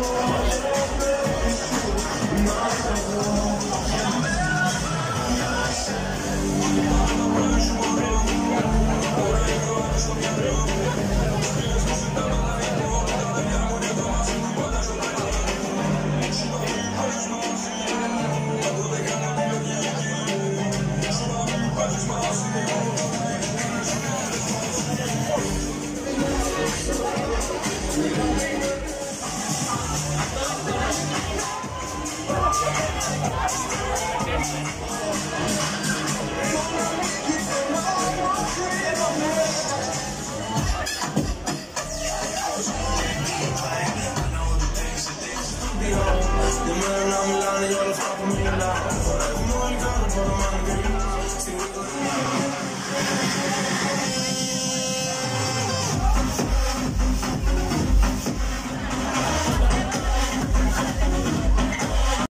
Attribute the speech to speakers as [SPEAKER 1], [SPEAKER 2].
[SPEAKER 1] Senhor.